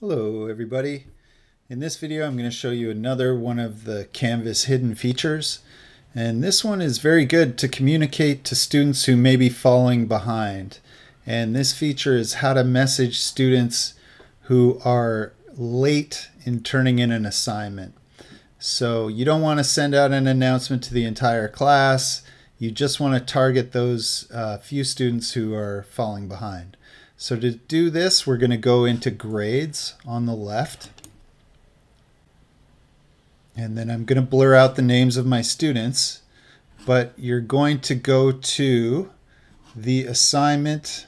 Hello everybody. In this video I'm going to show you another one of the Canvas hidden features and this one is very good to communicate to students who may be falling behind and this feature is how to message students who are late in turning in an assignment. So you don't want to send out an announcement to the entire class you just want to target those uh, few students who are falling behind. So to do this, we're going to go into grades on the left. And then I'm going to blur out the names of my students. But you're going to go to the assignment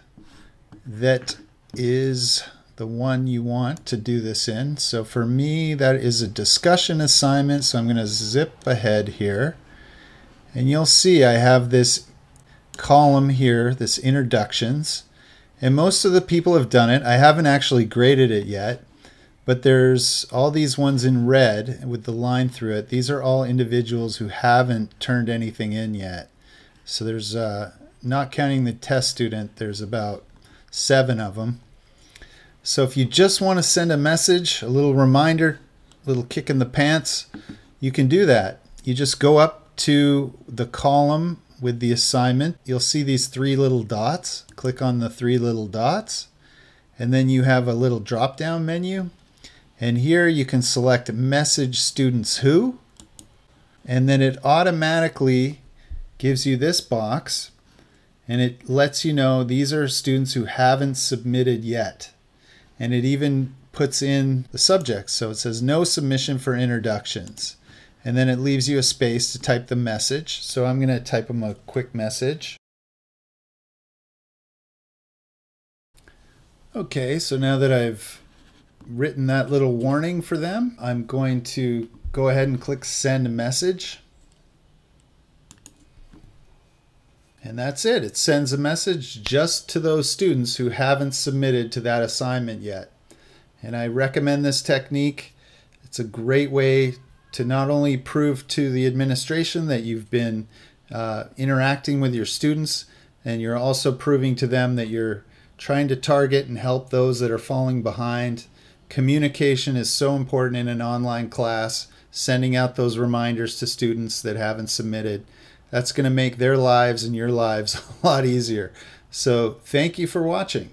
that is the one you want to do this in. So for me, that is a discussion assignment. So I'm going to zip ahead here. And you'll see I have this column here, this introductions. And most of the people have done it. I haven't actually graded it yet, but there's all these ones in red with the line through it. These are all individuals who haven't turned anything in yet. So there's, uh, not counting the test student, there's about seven of them. So if you just want to send a message, a little reminder, a little kick in the pants, you can do that. You just go up to the column with the assignment, you'll see these three little dots. Click on the three little dots, and then you have a little drop down menu. And here you can select Message Students Who, and then it automatically gives you this box and it lets you know these are students who haven't submitted yet. And it even puts in the subject. So it says no submission for introductions and then it leaves you a space to type the message. So I'm going to type them a quick message. Okay, so now that I've written that little warning for them, I'm going to go ahead and click send message. And that's it. It sends a message just to those students who haven't submitted to that assignment yet. And I recommend this technique. It's a great way to not only prove to the administration that you've been uh, interacting with your students, and you're also proving to them that you're trying to target and help those that are falling behind. Communication is so important in an online class, sending out those reminders to students that haven't submitted. That's going to make their lives and your lives a lot easier. So, thank you for watching.